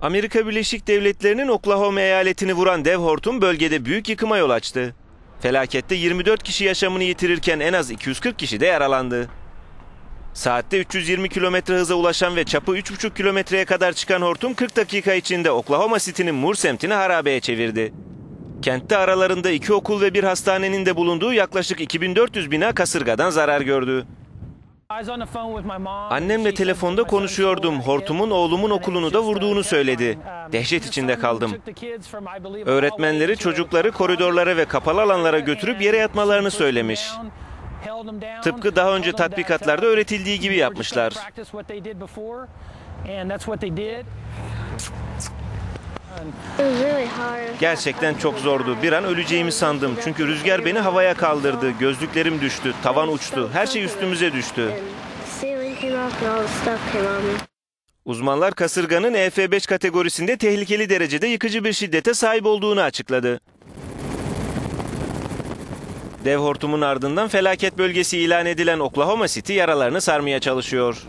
Amerika Birleşik Devletleri'nin Oklahoma eyaletini vuran dev hortum bölgede büyük yıkıma yol açtı. Felakette 24 kişi yaşamını yitirirken en az 240 kişi de yaralandı. Saatte 320 kilometre hıza ulaşan ve çapı 3,5 kilometreye kadar çıkan hortum 40 dakika içinde Oklahoma City'nin Moore semtini harabeye çevirdi. Kentte aralarında iki okul ve bir hastanenin de bulunduğu yaklaşık 2400 bina kasırgadan zarar gördü. Annemle telefonda konuşuyordum. Hortumun oğlumun okulunu da vurduğunu söyledi. Dehşet içinde kaldım. Öğretmenleri çocukları koridorlara ve kapalı alanlara götürüp yere yatmalarını söylemiş. Tıpkı daha önce tatbikatlarda öğretildiği gibi yapmışlar. Gerçekten çok zordu. Bir an öleceğimi sandım. Çünkü rüzgar beni havaya kaldırdı. Gözlüklerim düştü, tavan uçtu. Her şey üstümüze düştü. Uzmanlar kasırganın EF5 kategorisinde tehlikeli derecede yıkıcı bir şiddete sahip olduğunu açıkladı. Dev hortumun ardından felaket bölgesi ilan edilen Oklahoma City yaralarını sarmaya çalışıyor.